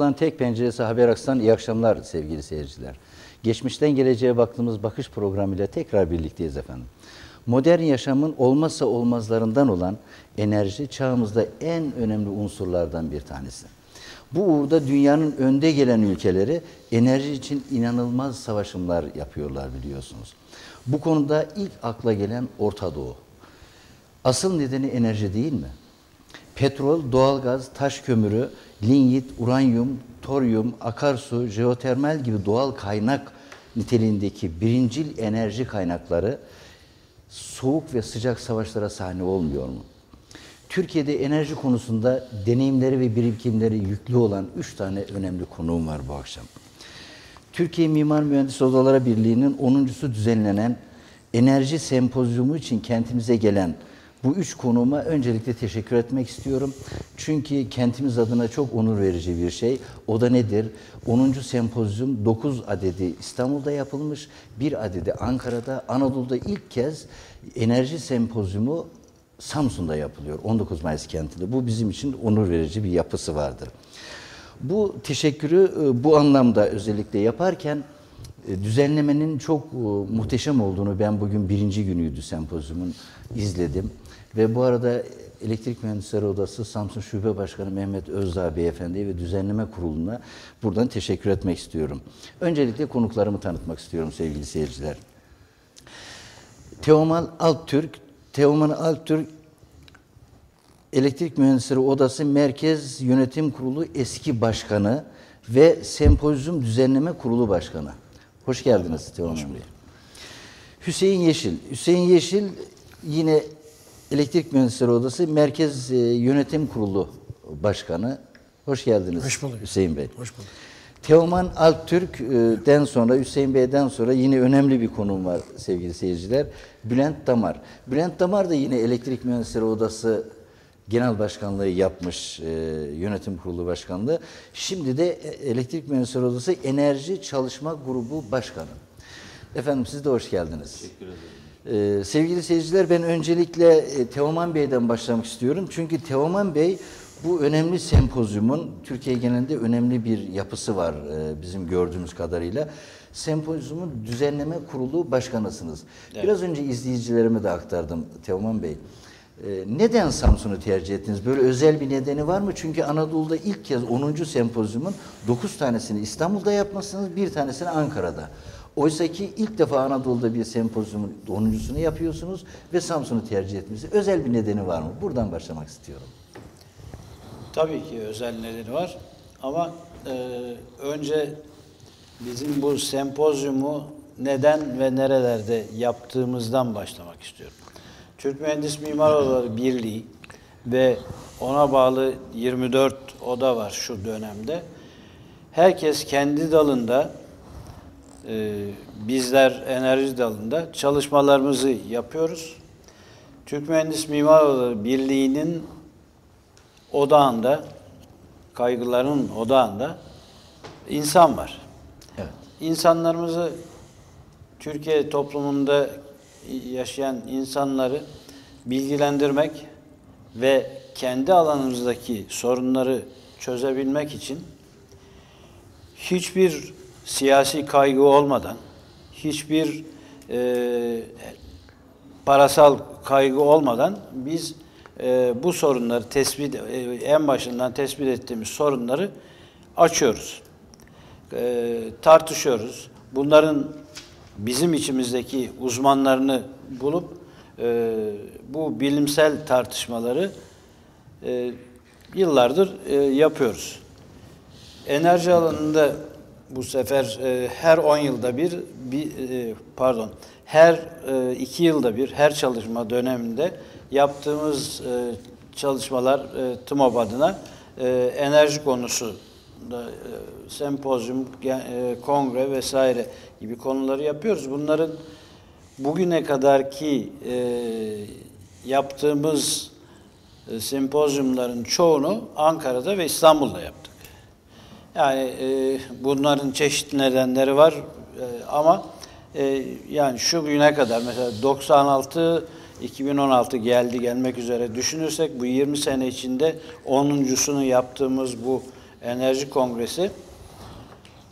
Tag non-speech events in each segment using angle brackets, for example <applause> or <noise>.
Olan tek penceresi Haber Aks'tan iyi akşamlar sevgili seyirciler. Geçmişten geleceğe baktığımız bakış programıyla tekrar birlikteyiz efendim. Modern yaşamın olmazsa olmazlarından olan enerji çağımızda en önemli unsurlardan bir tanesi. Bu uğurda dünyanın önde gelen ülkeleri enerji için inanılmaz savaşımlar yapıyorlar biliyorsunuz. Bu konuda ilk akla gelen Orta Doğu. Asıl nedeni enerji değil mi? Petrol, doğalgaz, taş kömürü, linyit, uranyum, toryum, akarsu, jeotermal gibi doğal kaynak niteliğindeki birincil enerji kaynakları soğuk ve sıcak savaşlara sahne olmuyor mu? Türkiye'de enerji konusunda deneyimleri ve birikimleri yüklü olan üç tane önemli konuğum var bu akşam. Türkiye Mimar Mühendis Odaları Birliği'nin 10.sü düzenlenen enerji sempozyumu için kentimize gelen bu üç konuğuma öncelikle teşekkür etmek istiyorum. Çünkü kentimiz adına çok onur verici bir şey. O da nedir? 10. sempozyum 9 adedi İstanbul'da yapılmış, bir adedi Ankara'da, Anadolu'da ilk kez enerji sempozyumu Samsun'da yapılıyor. 19 Mayıs kentinde. Bu bizim için onur verici bir yapısı vardır. Bu teşekkürü e, bu anlamda özellikle yaparken e, düzenlemenin çok e, muhteşem olduğunu ben bugün birinci günüydü sempozyumun izledim. Ve bu arada Elektrik Mühendisleri Odası Samsun Şube Başkanı Mehmet Özdağ Beyefendi'ye ve düzenleme kuruluna buradan teşekkür etmek istiyorum. Öncelikle konuklarımı tanıtmak istiyorum sevgili seyirciler. Teoman Alttürk, Teoman Alttürk Elektrik Mühendisleri Odası Merkez Yönetim Kurulu eski başkanı ve Sempozyum Düzenleme Kurulu Başkanı. Hoş geldiniz Teoman Bey. Hüseyin Yeşil. Hüseyin Yeşil yine Elektrik Mühendisleri Odası Merkez e, Yönetim Kurulu Başkanı. Hoş geldiniz Hoş bulduk. Hüseyin Bey. Hoş bulduk. Teoman Alptürk'den sonra, Hüseyin Bey'den sonra yine önemli bir konum var sevgili seyirciler. Bülent Damar. Bülent Damar da yine Elektrik Mühendisleri Odası Genel Başkanlığı yapmış, e, Yönetim Kurulu Başkanlığı. Şimdi de e, Elektrik Mühendisleri Odası Enerji Çalışma Grubu Başkanı. Efendim siz de hoş geldiniz. Teşekkür ederim. Ee, sevgili seyirciler ben öncelikle e, Teoman Bey'den başlamak istiyorum. Çünkü Teoman Bey bu önemli sempozyumun Türkiye genelinde önemli bir yapısı var e, bizim gördüğümüz kadarıyla. Sempozyumun düzenleme kurulu başkanısınız. Evet. Biraz önce izleyicilerime de aktardım Teoman Bey. E, neden Samsun'u tercih ettiniz? Böyle özel bir nedeni var mı? Çünkü Anadolu'da ilk kez 10. sempozyumun 9 tanesini İstanbul'da yapmasınız, bir tanesini Ankara'da. Oysa ki ilk defa Anadolu'da bir sempozyumun 10.sunu yapıyorsunuz ve Samsun'u tercih etmesi. Özel bir nedeni var mı? Buradan başlamak istiyorum. Tabii ki özel nedeni var. Ama e, önce bizim bu sempozyumu neden ve nerelerde yaptığımızdan başlamak istiyorum. Türk Mühendis Mimar Odaları Birliği ve ona bağlı 24 oda var şu dönemde. Herkes kendi dalında bizler enerji dalında çalışmalarımızı yapıyoruz. Türk Mühendis Mimar Odaları Birliği'nin odağında, kaygıların odağında insan var. Evet. İnsanlarımızı Türkiye toplumunda yaşayan insanları bilgilendirmek ve kendi alanımızdaki sorunları çözebilmek için hiçbir siyasi kaygı olmadan, hiçbir e, parasal kaygı olmadan biz e, bu sorunları tespit e, en başından tespit ettiğimiz sorunları açıyoruz. E, tartışıyoruz. Bunların bizim içimizdeki uzmanlarını bulup e, bu bilimsel tartışmaları e, yıllardır e, yapıyoruz. Enerji alanında bu sefer e, her 10 yılda bir, bir e, pardon her e, iki yılda bir her çalışma döneminde yaptığımız e, çalışmalar e, TMOB adına e, enerji konusu da, e, sempozyum, e, kongre vesaire gibi konuları yapıyoruz. Bunların bugüne kadarki e, yaptığımız e, sempozyumların çoğunu Ankara'da ve İstanbul'da yaptık. Yani e, bunların çeşitli nedenleri var e, ama e, yani şu güne kadar mesela 96 2016 geldi gelmek üzere düşünürsek bu 20 sene içinde 10.sunu yaptığımız bu Enerji Kongresi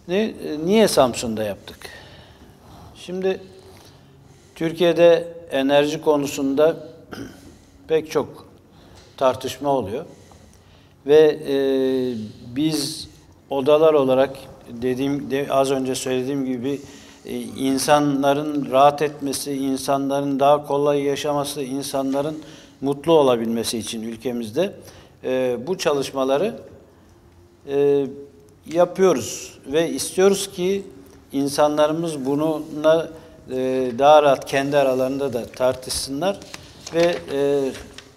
ni- niye Samsun'da yaptık? Şimdi Türkiye'de enerji konusunda <clears throat> pek çok tartışma oluyor. Ve e, biz odalar olarak dediğim de, az önce söylediğim gibi e, insanların rahat etmesi, insanların daha kolay yaşaması, insanların mutlu olabilmesi için ülkemizde e, bu çalışmaları e, yapıyoruz ve istiyoruz ki insanlarımız bununla e, daha rahat kendi aralarında da tartışsınlar ve e,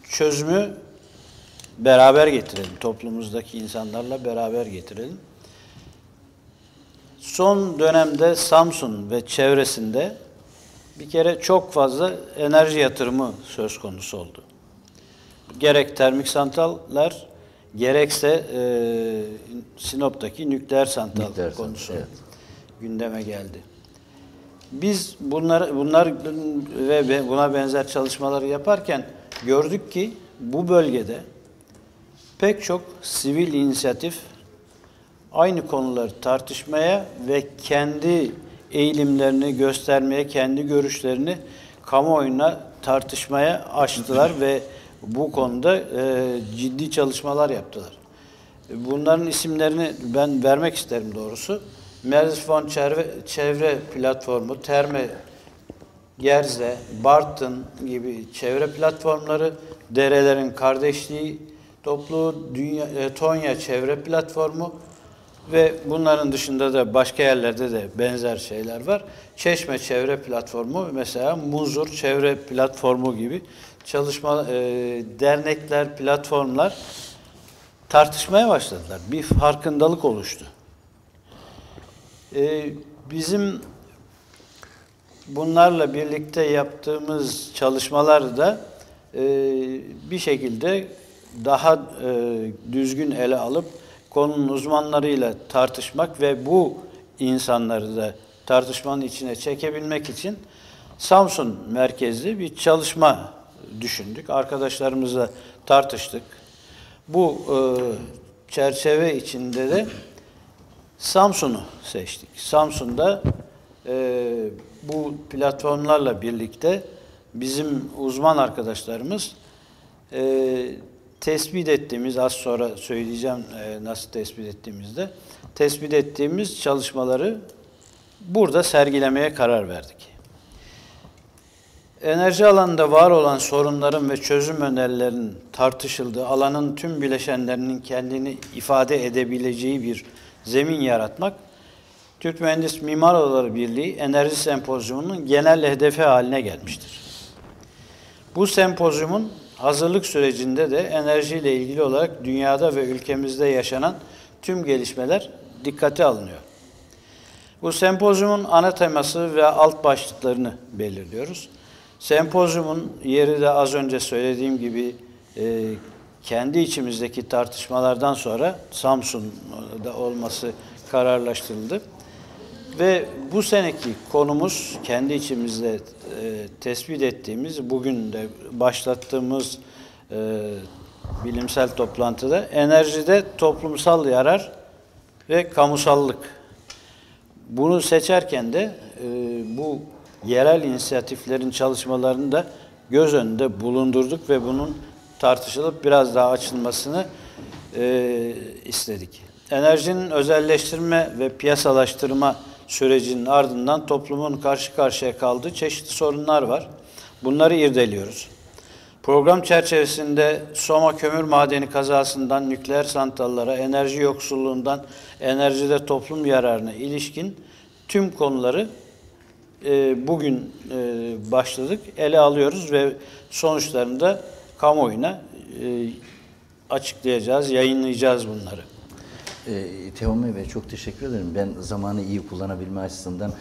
çözümü beraber getirelim. Toplumumuzdaki insanlarla beraber getirelim. Son dönemde Samsun ve çevresinde bir kere çok fazla enerji yatırımı söz konusu oldu. Gerek termik santraller, gerekse e, Sinop'taki nükleer santral Nükleer santral, konusu evet. gündeme geldi. Biz bunlar bunlar ve buna benzer çalışmaları yaparken gördük ki bu bölgede pek çok sivil inisiyatif aynı konuları tartışmaya ve kendi eğilimlerini göstermeye, kendi görüşlerini kamuoyuna tartışmaya açtılar ve bu konuda e, ciddi çalışmalar yaptılar. Bunların isimlerini ben vermek isterim doğrusu. Merzifon Çevre, Çevre Platformu, Terme Gerze, Bartın gibi çevre platformları, Derelerin Kardeşliği Topluluğu, Dünya, e, Tonya Çevre Platformu ve bunların dışında da başka yerlerde de benzer şeyler var. Çeşme Çevre Platformu mesela Muzur Çevre Platformu gibi çalışma e, dernekler, platformlar tartışmaya başladılar. Bir farkındalık oluştu. E, bizim bunlarla birlikte yaptığımız çalışmalar da e, bir şekilde daha e, düzgün ele alıp konunun uzmanlarıyla tartışmak ve bu insanları da tartışmanın içine çekebilmek için Samsun merkezli bir çalışma düşündük. Arkadaşlarımızla tartıştık. Bu e, çerçeve içinde de Samsun'u seçtik. Samsun'da e, bu platformlarla birlikte bizim uzman arkadaşlarımız e, tespit ettiğimiz, az sonra söyleyeceğim e, nasıl tespit ettiğimizde, tespit ettiğimiz çalışmaları burada sergilemeye karar verdik. Enerji alanında var olan sorunların ve çözüm önerilerinin tartışıldığı, alanın tüm bileşenlerinin kendini ifade edebileceği bir zemin yaratmak, Türk Mühendis Mimar Odaları Birliği Enerji Sempozyumu'nun genel hedefi haline gelmiştir. Bu sempozyumun hazırlık sürecinde de enerjiyle ilgili olarak dünyada ve ülkemizde yaşanan tüm gelişmeler dikkate alınıyor. Bu sempozyumun ana teması ve alt başlıklarını belirliyoruz. Sempozyumun yeri de az önce söylediğim gibi e, kendi içimizdeki tartışmalardan sonra Samsun'da olması kararlaştırıldı. Ve bu seneki konumuz kendi içimizde e, tespit ettiğimiz, bugün de başlattığımız e, bilimsel toplantıda enerjide toplumsal yarar ve kamusallık. Bunu seçerken de e, bu yerel inisiyatiflerin çalışmalarını da göz önünde bulundurduk ve bunun tartışılıp biraz daha açılmasını e, istedik. Enerjinin özelleştirme ve piyasalaştırma sürecinin ardından toplumun karşı karşıya kaldığı çeşitli sorunlar var. Bunları irdeliyoruz. Program çerçevesinde Soma kömür madeni kazasından nükleer santrallara, enerji yoksulluğundan enerjide toplum yararına ilişkin tüm konuları e, bugün e, başladık, ele alıyoruz ve sonuçlarını da kamuoyuna e, açıklayacağız, yayınlayacağız bunları. E, Teoman Bey çok teşekkür ederim. Ben zamanı iyi kullanabilme açısından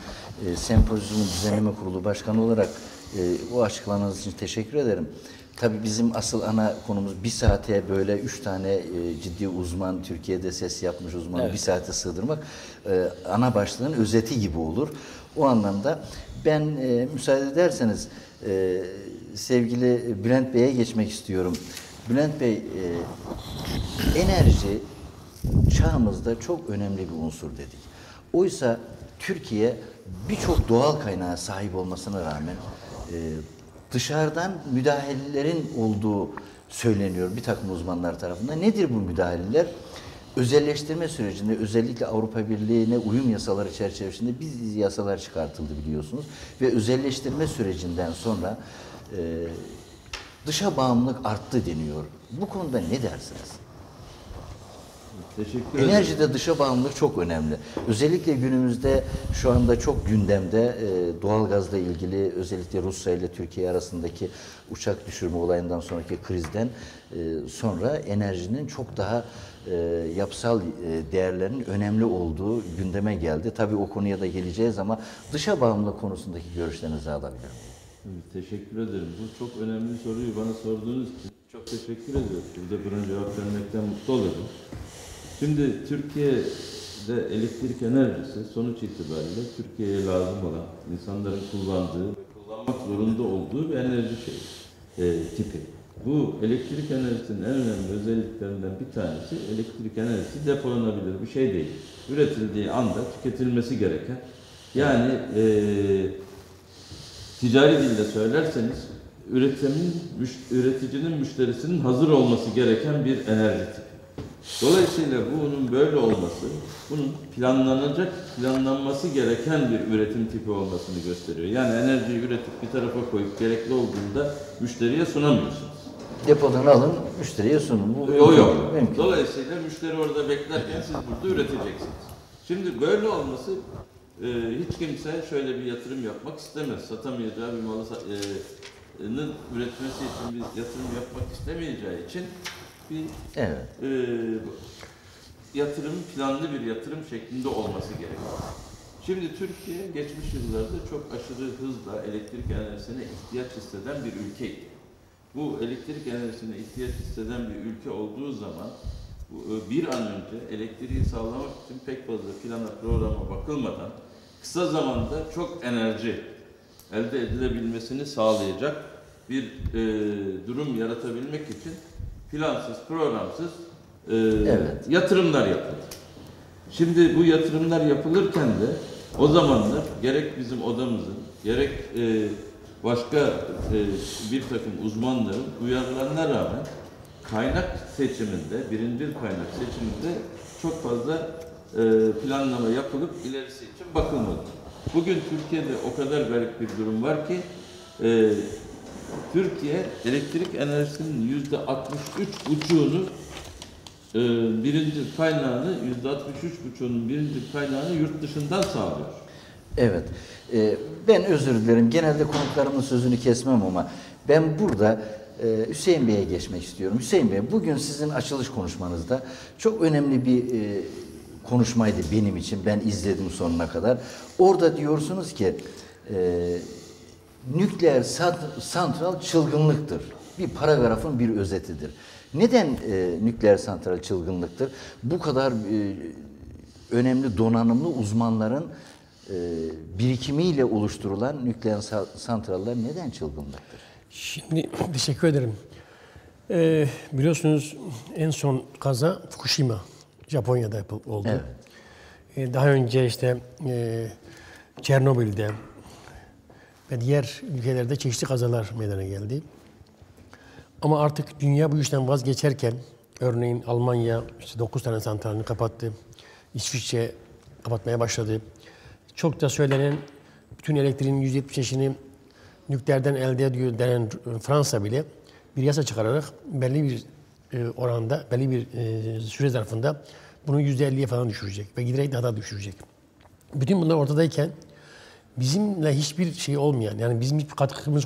e, Sempozyumun Düzenleme Kurulu Başkanı olarak e, o açıklamanız için teşekkür ederim. Tabii bizim asıl ana konumuz bir saate böyle üç tane e, ciddi uzman, Türkiye'de ses yapmış uzmanı Evet. bir saate sığdırmak e, ana başlığın özeti gibi olur. O anlamda ben e, müsaade ederseniz e, sevgili Bülent Bey'e geçmek istiyorum. Bülent Bey, e, enerji çağımızda çok önemli bir unsur dedik. Oysa Türkiye birçok doğal kaynağa sahip olmasına rağmen e, dışarıdan müdahalelerin olduğu söyleniyor bir takım uzmanlar tarafından. Nedir bu müdahaleler? Özelleştirme sürecinde özellikle Avrupa Birliği'ne uyum yasaları çerçevesinde biz yasalar çıkartıldı biliyorsunuz. Ve özelleştirme sürecinden sonra e, dışa bağımlılık arttı deniyor. Bu konuda ne dersiniz? Teşekkür ederim. Enerjide dışa bağımlılık çok önemli. Özellikle günümüzde şu anda çok gündemde e, doğalgazla ilgili özellikle Rusya ile Türkiye arasındaki uçak düşürme olayından sonraki krizden e, sonra enerjinin çok daha e, yapısal e, değerlerin önemli olduğu gündeme geldi. Tabii o konuya da geleceğiz ama dışa bağımlılık konusundaki görüşlerinizi alabilirim. Teşekkür ederim. Bu çok önemli soruyu bana sorduğunuz için çok teşekkür ediyorum. Burada buna cevap vermekten mutlu olurum. Şimdi Türkiye'de elektrik enerjisi sonuç itibariyle Türkiye'ye lazım olan, insanların kullandığı kullanmak zorunda olduğu bir enerji şey, e, tipi. Bu elektrik enerjisinin en önemli özelliklerinden bir tanesi elektrik enerjisi depolanabilir bir şey değil. Üretildiği anda tüketilmesi gereken yani e, ticari dilde söylerseniz üretimin, müş- üreticinin müşterisinin hazır olması gereken bir enerji tipi. Dolayısıyla bunun böyle olması, bunun planlanacak, planlanması gereken bir üretim tipi olmasını gösteriyor. Yani enerjiyi üretip bir tarafa koyup gerekli olduğunda müşteriye sunamıyorsunuz. Depodan alın, müşteriye sunun. Bu O mümkün yok. Mümkün. Dolayısıyla müşteri orada beklerken siz burada üreteceksiniz. Şimdi böyle olması e, hiç kimse şöyle bir yatırım yapmak istemez. Satamayacağı bir malı e, üretmesi için bir yatırım yapmak istemeyeceği için bir Evet. e, yatırım planlı bir yatırım şeklinde olması gerekiyor. Şimdi Türkiye geçmiş yıllarda çok aşırı hızla elektrik enerjisine ihtiyaç hisseden bir ülkeydi. Bu elektrik enerjisine ihtiyaç hisseden bir ülke olduğu zaman e, bir an önce elektriği sağlamak için pek fazla plana programa bakılmadan kısa zamanda çok enerji elde edilebilmesini sağlayacak bir e, durum yaratabilmek için plansız, programsız e, Evet. yatırımlar yapıldı. Şimdi bu yatırımlar yapılırken de o zamanlar gerek bizim odamızın gerek e, başka e, bir takım uzmanların uyarılarına rağmen kaynak seçiminde, birincil kaynak seçiminde çok fazla e, planlama yapılıp ilerisi için bakılmadı. Bugün Türkiye'de o kadar garip bir durum var ki e, Türkiye elektrik enerjisinin yüzde 63 buçuğunu e, birinci kaynağını yüzde 63 buçuğunun birinci kaynağını yurt dışından sağlıyor. Evet. Ee, ben özür dilerim. Genelde konuklarımın sözünü kesmem ama ben burada e, Hüseyin Bey'e geçmek istiyorum. Hüseyin Bey, bugün sizin açılış konuşmanızda çok önemli bir e, konuşmaydı benim için. Ben izledim sonuna kadar. Orada diyorsunuz ki e, nükleer sant- santral çılgınlıktır. Bir paragrafın bir özetidir. Neden e, nükleer santral çılgınlıktır? Bu kadar e, önemli donanımlı uzmanların e, birikimiyle oluşturulan nükleer sa- santraller neden çılgınlıktır? Şimdi teşekkür ederim. Ee, biliyorsunuz en son kaza Fukushima, Japonya'da yapıl- oldu. Evet. Ee, daha önce işte e, Çernobil'de ve diğer ülkelerde çeşitli kazalar meydana geldi. Ama artık dünya bu işten vazgeçerken, örneğin Almanya işte 9 tane santralini kapattı. İsviçre kapatmaya başladı. Çok da söylenen bütün elektriğin %75'ini nükleerden elde ediyor denen Fransa bile bir yasa çıkararak belli bir e, oranda, belli bir e, süre zarfında bunu %50'ye falan düşürecek ve giderek daha da düşürecek. Bütün bunlar ortadayken bizimle hiçbir şey olmayan, yani bizim hiçbir katkımız,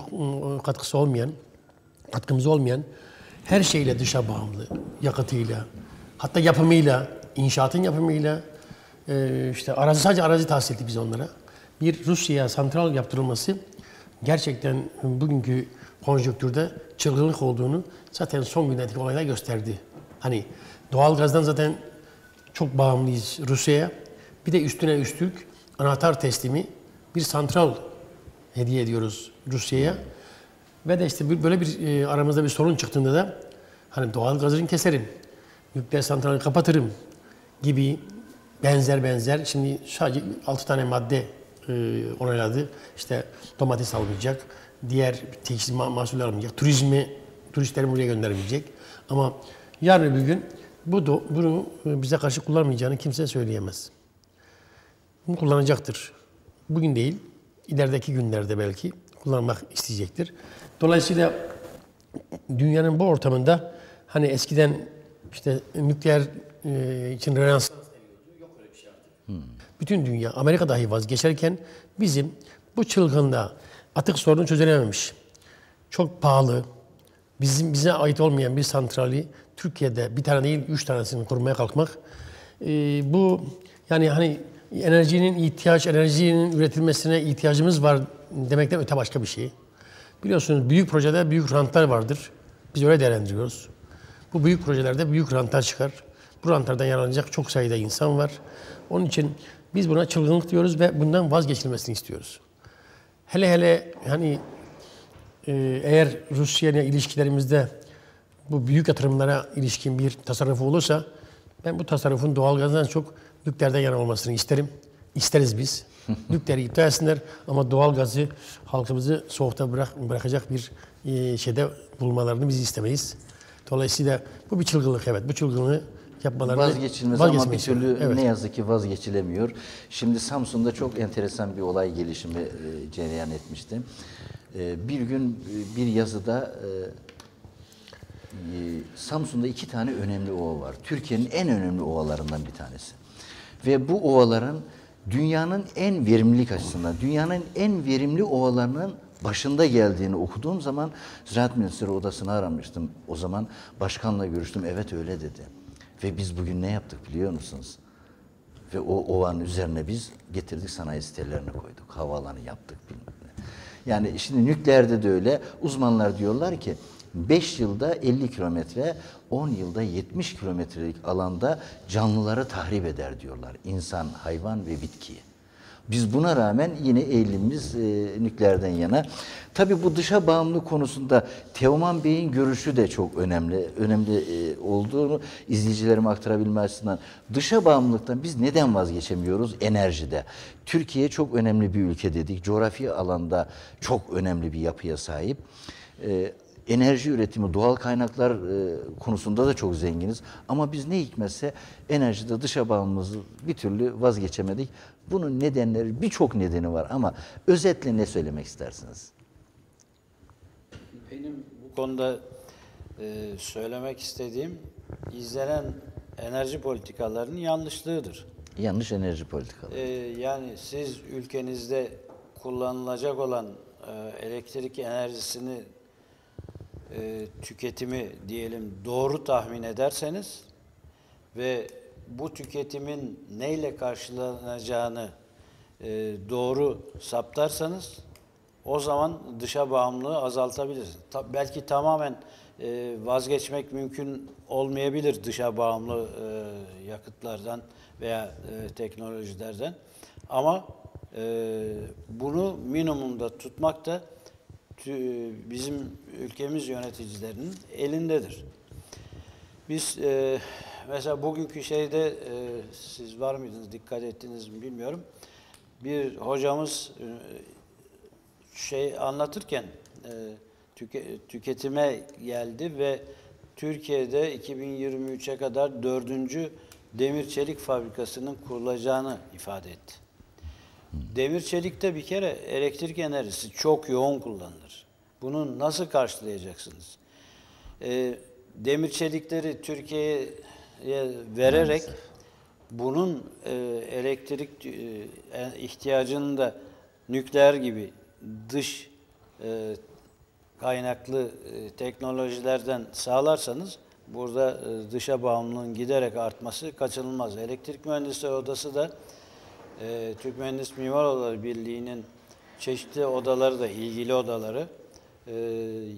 katkısı olmayan, katkımız olmayan her şeyle dışa bağımlı, yakıtıyla, hatta yapımıyla, inşaatın yapımıyla, e, işte arazi sadece arazi tahsis ettik biz onlara. Bir Rusya'ya santral yaptırılması gerçekten bugünkü konjonktürde çılgınlık olduğunu zaten son günlerdeki olaylar gösterdi. Hani doğal gazdan zaten çok bağımlıyız Rusya'ya. Bir de üstüne üstlük anahtar teslimi bir santral hediye ediyoruz Rusya'ya. Ve de işte böyle bir e, aramızda bir sorun çıktığında da hani doğal gazını keserim, nükleer santrali kapatırım gibi benzer benzer şimdi sadece 6 tane madde e, onayladı. İşte domates almayacak, diğer tekstil ma- mahsulleri almayacak, turizmi turistleri buraya göndermeyecek. Ama yarın bir gün bu bunu bize karşı kullanmayacağını kimse söyleyemez. Bunu kullanacaktır. Bugün değil, ilerideki günlerde belki kullanmak isteyecektir. Dolayısıyla dünyanın bu ortamında hani eskiden işte nükleer e, için Rönesans bütün dünya, Amerika dahi vazgeçerken bizim bu çılgınlığa atık sorunu çözülememiş. Çok pahalı, bizim bize ait olmayan bir santrali Türkiye'de bir tane değil üç tanesini kurmaya kalkmak e, bu yani hani enerjinin ihtiyaç, enerjinin üretilmesine ihtiyacımız var demekten öte başka bir şey. Biliyorsunuz büyük projede büyük rantlar vardır. Biz öyle değerlendiriyoruz. Bu büyük projelerde büyük rantlar çıkar. Bu rantlardan yararlanacak çok sayıda insan var. Onun için biz buna çılgınlık diyoruz ve bundan vazgeçilmesini istiyoruz. Hele hele hani e, eğer Rusya ile ilişkilerimizde bu büyük yatırımlara ilişkin bir tasarrufu olursa ben bu tasarrufun doğalgazdan çok nükleerden yana olmasını isterim. İsteriz biz. <laughs> Nükleeri iptal etsinler ama doğalgazı halkımızı soğukta bırak, bırakacak bir e, şeyde bulmalarını biz istemeyiz. Dolayısıyla bu bir çılgınlık evet. Bu çılgınlığı yapmalarını Vazgeçilmez ama bir türlü. Evet. ne yazık ki vazgeçilemiyor. Şimdi Samsun'da çok enteresan bir olay gelişimi e, cereyan etmişti. E, bir gün e, bir yazıda e, e, Samsun'da iki tane önemli ova var. Türkiye'nin en önemli ovalarından bir tanesi. Ve bu ovaların dünyanın en verimlilik açısından, dünyanın en verimli ovalarının başında geldiğini okuduğum zaman Ziraat Ministeri odasına aramıştım. O zaman başkanla görüştüm. Evet öyle dedi. Ve biz bugün ne yaptık biliyor musunuz? Ve o ovanın üzerine biz getirdik sanayi sitelerini koyduk. Havaalanı yaptık bilmem ne. Yani şimdi nükleerde de öyle. Uzmanlar diyorlar ki 5 yılda 50 kilometre, 10 yılda 70 kilometrelik alanda canlıları tahrip eder diyorlar. İnsan, hayvan ve bitkiyi. Biz buna rağmen yine eğilimimiz e, nükleerden yana. Tabii bu dışa bağımlı konusunda Teoman Bey'in görüşü de çok önemli. Önemli e, olduğunu izleyicilerime aktarabilme açısından. Dışa bağımlılıktan biz neden vazgeçemiyoruz? Enerjide. Türkiye çok önemli bir ülke dedik. Coğrafi alanda çok önemli bir yapıya sahip. E, enerji üretimi, doğal kaynaklar e, konusunda da çok zenginiz. Ama biz ne hikmetse enerjide dışa bağımlılığımızı bir türlü vazgeçemedik. Bunun nedenleri birçok nedeni var ama özetle ne söylemek istersiniz? Benim bu konuda e, söylemek istediğim izlenen enerji politikalarının yanlışlığıdır. Yanlış enerji politikaları. E, yani siz ülkenizde kullanılacak olan e, elektrik enerjisini e, tüketimi diyelim doğru tahmin ederseniz ve bu tüketimin neyle karşılanacağını e, doğru saptarsanız o zaman dışa bağımlılığı azaltabilirsiniz. Ta- belki tamamen e, vazgeçmek mümkün olmayabilir dışa bağımlı e, yakıtlardan veya e, teknolojilerden. Ama e, bunu minimumda tutmak da bizim ülkemiz yöneticilerinin elindedir. Biz e, mesela bugünkü şeyde e, siz var mıydınız, dikkat ettiniz mi bilmiyorum. Bir hocamız e, şey anlatırken e, tüke- tüketime geldi ve Türkiye'de 2023'e kadar dördüncü demir çelik fabrikasının kurulacağını ifade etti. Demir çelikte bir kere elektrik enerjisi çok yoğun kullanılır. Bunu nasıl karşılayacaksınız? Ee, demir çelikleri Türkiye'ye vererek bunun e, elektrik e, ihtiyacını da nükleer gibi dış e, kaynaklı e, teknolojilerden sağlarsanız burada e, dışa bağımlılığın giderek artması kaçınılmaz. Elektrik Mühendisleri Odası da e, Türk Mühendis Mimar Odaları Birliği'nin çeşitli odaları da ilgili odaları e,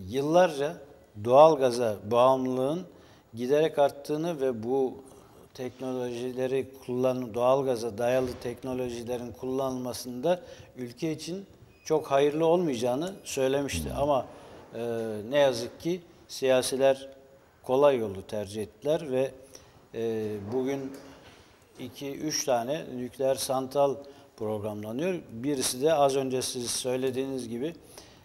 yıllarca doğalgaza bağımlılığın giderek arttığını ve bu teknolojileri kullan doğalgaza dayalı teknolojilerin kullanılmasında ülke için çok hayırlı olmayacağını söylemişti. Ama e, ne yazık ki siyasiler kolay yolu tercih ettiler ve e, bugün 2 3 tane nükleer santral programlanıyor. Birisi de az önce siz söylediğiniz gibi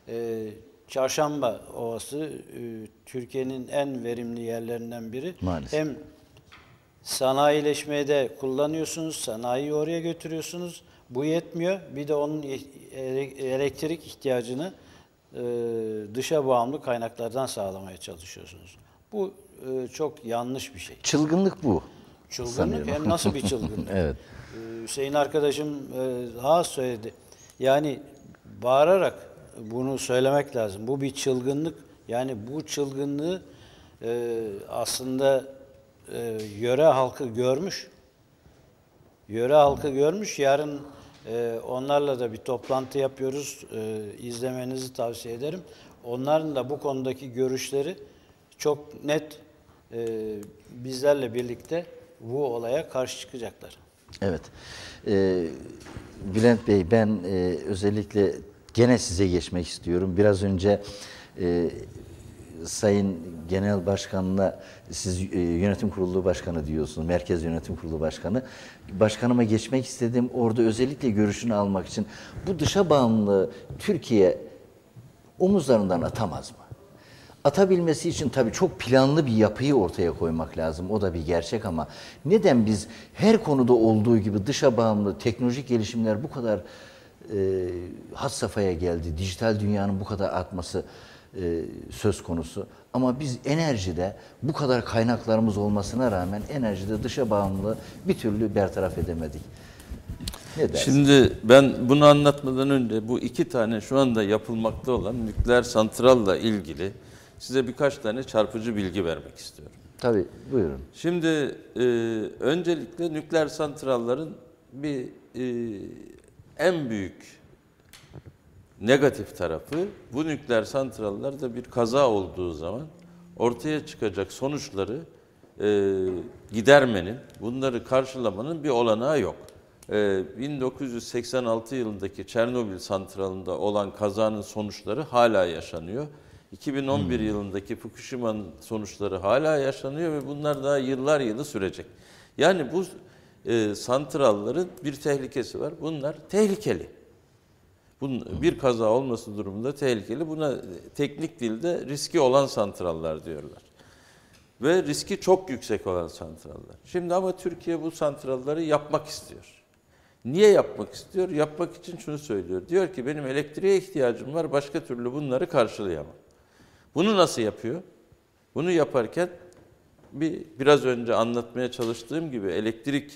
e, Çarşamba Ovası e, Türkiye'nin en verimli yerlerinden biri. Maalesef. Hem sanayileşmeye de kullanıyorsunuz, sanayiyi oraya götürüyorsunuz. Bu yetmiyor. Bir de onun e- elektrik ihtiyacını e, dışa bağımlı kaynaklardan sağlamaya çalışıyorsunuz. Bu e, çok yanlış bir şey. Çılgınlık bu. Çılgınlık sanıyorum. hem nasıl bir çılgınlık? <laughs> Evet. Ee, Hüseyin arkadaşım e, daha söyledi. Yani bağırarak bunu söylemek lazım. Bu bir çılgınlık. Yani bu çılgınlığı e, aslında e, yöre halkı görmüş. Yöre halkı görmüş. Yarın e, onlarla da bir toplantı yapıyoruz. E, izlemenizi tavsiye ederim. Onların da bu konudaki görüşleri çok net e, bizlerle birlikte bu olaya karşı çıkacaklar. Evet. Ee, Bülent Bey ben e, özellikle gene size geçmek istiyorum. Biraz önce e, Sayın Genel Başkan'la siz e, yönetim kurulu başkanı diyorsunuz. Merkez Yönetim Kurulu Başkanı. Başkanıma geçmek istedim. Orada özellikle görüşünü almak için bu dışa bağımlılığı Türkiye omuzlarından atamaz mı? Atabilmesi için tabii çok planlı bir yapıyı ortaya koymak lazım. O da bir gerçek ama neden biz her konuda olduğu gibi dışa bağımlı teknolojik gelişimler bu kadar e, had safhaya geldi. Dijital dünyanın bu kadar artması e, söz konusu. Ama biz enerjide bu kadar kaynaklarımız olmasına rağmen enerjide dışa bağımlılığı bir türlü bertaraf edemedik. Şimdi ben bunu anlatmadan önce bu iki tane şu anda yapılmakta olan nükleer santralla ilgili size birkaç tane çarpıcı bilgi vermek istiyorum. Tabii buyurun. Şimdi e, öncelikle nükleer santrallerin bir e, en büyük negatif tarafı bu nükleer santrallerde bir kaza olduğu zaman ortaya çıkacak sonuçları e, gidermenin, bunları karşılamanın bir olanağı yok. E, 1986 yılındaki Çernobil santralında olan kazanın sonuçları hala yaşanıyor. 2011 yılındaki Fukushima'nın sonuçları hala yaşanıyor ve bunlar daha yıllar yılı sürecek. Yani bu e, santrallerin bir tehlikesi var. Bunlar tehlikeli. Bunun, bir kaza olması durumunda tehlikeli. Buna teknik dilde riski olan santrallar diyorlar. Ve riski çok yüksek olan santrallar. Şimdi ama Türkiye bu santralları yapmak istiyor. Niye yapmak istiyor? Yapmak için şunu söylüyor. Diyor ki benim elektriğe ihtiyacım var, başka türlü bunları karşılayamam. Bunu nasıl yapıyor? Bunu yaparken bir biraz önce anlatmaya çalıştığım gibi elektrik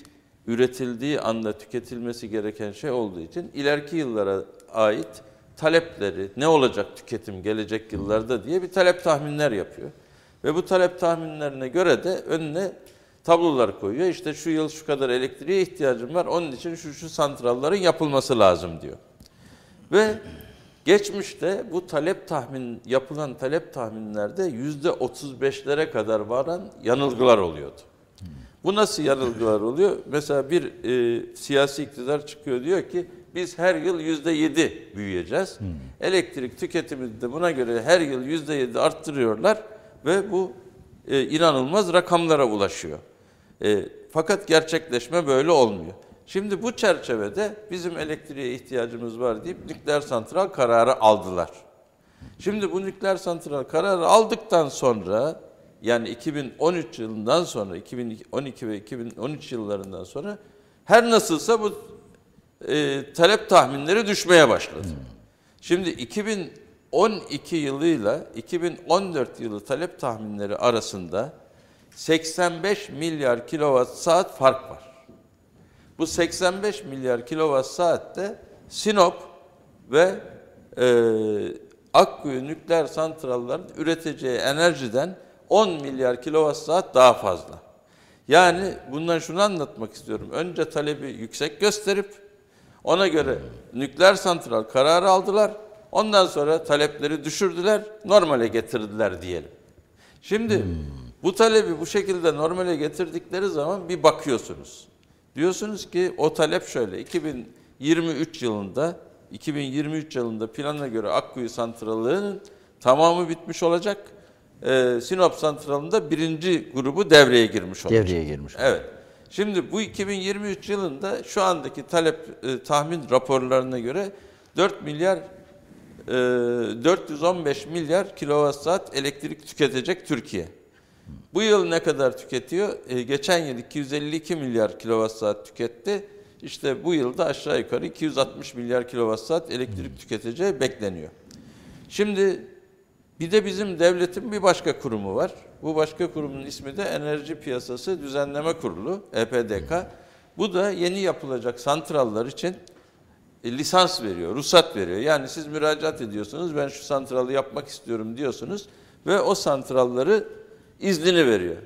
üretildiği anda tüketilmesi gereken şey olduğu için ileriki yıllara ait talepleri ne olacak tüketim gelecek yıllarda diye bir talep tahminler yapıyor. Ve bu talep tahminlerine göre de önüne tablolar koyuyor. İşte şu yıl şu kadar elektriğe ihtiyacım var. Onun için şu şu santrallerin yapılması lazım diyor. Ve geçmişte bu talep tahmin yapılan talep tahminlerde yüzde 35'lere kadar varan yanılgılar oluyordu. Bu nasıl yanılgılar oluyor? Mesela bir e, siyasi iktidar çıkıyor diyor ki biz her yıl yüzde yedi büyüyeceğiz. Elektrik tüketimini de buna göre her yıl yüzde yedi arttırıyorlar ve bu e, inanılmaz rakamlara ulaşıyor. E, fakat gerçekleşme böyle olmuyor. Şimdi bu çerçevede bizim elektriğe ihtiyacımız var deyip nükleer santral kararı aldılar. Şimdi bu nükleer santral kararı aldıktan sonra yani 2013 yılından sonra 2012 ve 2013 yıllarından sonra her nasılsa bu e, talep tahminleri düşmeye başladı. Şimdi 2012 yılıyla 2014 yılı talep tahminleri arasında 85 milyar kilowatt saat fark var. Bu 85 milyar kilowatt saatte Sinop ve e, Akkuyu nükleer santrallerin üreteceği enerjiden 10 milyar kilowatt saat daha fazla. Yani bundan şunu anlatmak istiyorum. Önce talebi yüksek gösterip ona göre nükleer santral kararı aldılar. Ondan sonra talepleri düşürdüler, normale getirdiler diyelim. Şimdi bu talebi bu şekilde normale getirdikleri zaman bir bakıyorsunuz. Diyorsunuz ki o talep şöyle 2023 yılında 2023 yılında plana göre Akkuyu santralının tamamı bitmiş olacak e, Sinop Santralı'nda birinci grubu devreye girmiş olacak. Devreye girmiş. Evet. Şimdi bu 2023 yılında şu andaki talep e, tahmin raporlarına göre 4 milyar e, 415 milyar kilowatt saat elektrik tüketecek Türkiye. Bu yıl ne kadar tüketiyor? E, geçen yıl 252 milyar kilowatt saat tüketti. İşte bu yılda aşağı yukarı 260 milyar kilowatt saat elektrik tüketeceği bekleniyor. Şimdi bir de bizim devletin bir başka kurumu var. Bu başka kurumun ismi de Enerji Piyasası Düzenleme Kurulu, EPDK. Bu da yeni yapılacak santrallar için e, lisans veriyor, ruhsat veriyor. Yani siz müracaat ediyorsunuz, ben şu santralı yapmak istiyorum diyorsunuz ve o santralları iznini veriyor.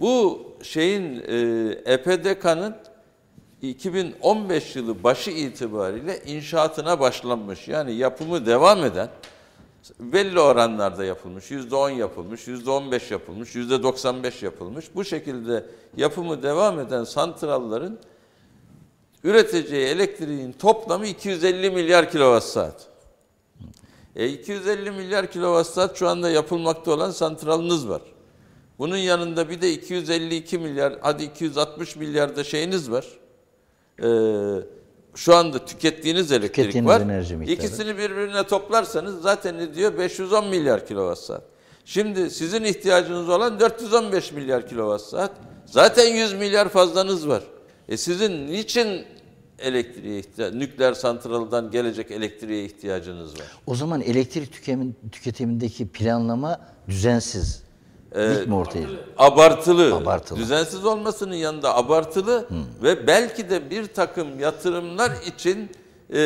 Bu şeyin e, EPDK'nın 2015 yılı başı itibariyle inşaatına başlanmış. Yani yapımı devam eden belli oranlarda yapılmış. Yüzde on yapılmış, yüzde on beş yapılmış, yüzde doksan beş yapılmış. Bu şekilde yapımı devam eden santralların üreteceği elektriğin toplamı 250 milyar kilowatt saat. E 250 milyar kilowatt saat şu anda yapılmakta olan santralınız var. Bunun yanında bir de 252 milyar, hadi 260 milyar da şeyiniz var. Ee, şu anda tükettiğiniz elektrik Tükettiğiniz var. enerji miktarı. İkisini birbirine toplarsanız zaten ne diyor? 510 milyar kilowatt saat. Şimdi sizin ihtiyacınız olan 415 milyar kilowatt saat. Zaten 100 milyar fazlanız var. E sizin niçin elektriğe ihtiyaç, nükleer santraldan gelecek elektriğe ihtiyacınız var? O zaman elektrik tüketimindeki planlama düzensiz. İlk mi ortaya? Abartılı. Abartılı. Düzensiz olmasının yanında abartılı ve belki de bir takım yatırımlar için e,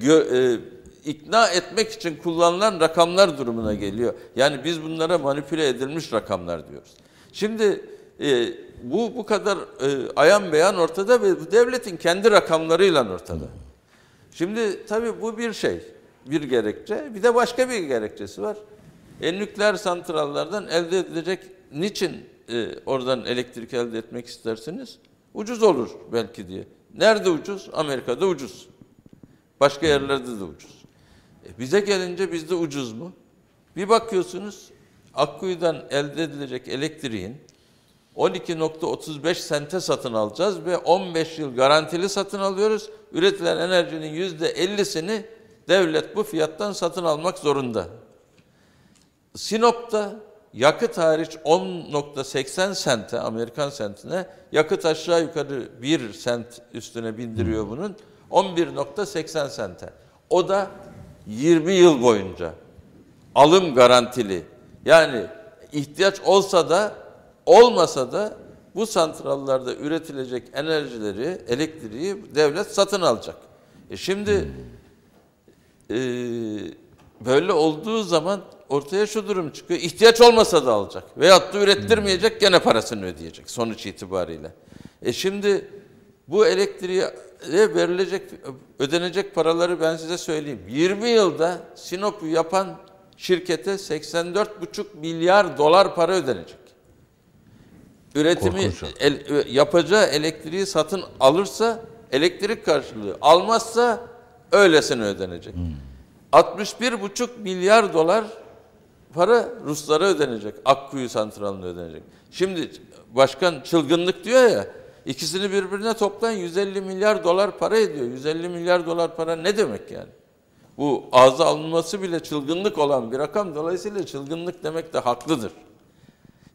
gö- e, ikna etmek için kullanılan rakamlar durumuna geliyor. Yani biz bunlara manipüle edilmiş rakamlar diyoruz. Şimdi e, bu bu kadar e, ayan beyan ortada ve bu devletin kendi rakamlarıyla ortada. Şimdi tabii bu bir şey, bir gerekçe. Bir de başka bir gerekçesi var. E, nükleer santrallardan elde edilecek, niçin e, oradan elektrik elde etmek istersiniz? Ucuz olur belki diye. Nerede ucuz? Amerika'da ucuz. Başka yerlerde de ucuz. E, bize gelince bizde ucuz mu? Bir bakıyorsunuz Akkuyu'dan elde edilecek elektriğin 12.35 sente satın alacağız ve 15 yıl garantili satın alıyoruz. Üretilen enerjinin %50'sini devlet bu fiyattan satın almak zorunda. Sinop'ta yakıt hariç 10.80 sente Amerikan sentine yakıt aşağı yukarı 1 sent üstüne bindiriyor bunun 11.80 sente. O da 20 yıl boyunca alım garantili. Yani ihtiyaç olsa da olmasa da bu santrallarda üretilecek enerjileri, elektriği devlet satın alacak. E şimdi e, böyle olduğu zaman ortaya şu durum çıkıyor. İhtiyaç olmasa da alacak. Veyahut da ürettirmeyecek gene parasını ödeyecek sonuç itibariyle. E şimdi bu elektriğe verilecek, ödenecek paraları ben size söyleyeyim. 20 yılda Sinop'u yapan şirkete 84,5 milyar dolar para ödenecek. Üretimi el- yapacağı elektriği satın alırsa elektrik karşılığı almazsa öylesine ödenecek. 61,5 milyar dolar para Ruslara ödenecek. Akkuyu santralına ödenecek. Şimdi başkan çılgınlık diyor ya. ikisini birbirine toplayın 150 milyar dolar para ediyor. 150 milyar dolar para ne demek yani? Bu ağza alınması bile çılgınlık olan bir rakam. Dolayısıyla çılgınlık demek de haklıdır.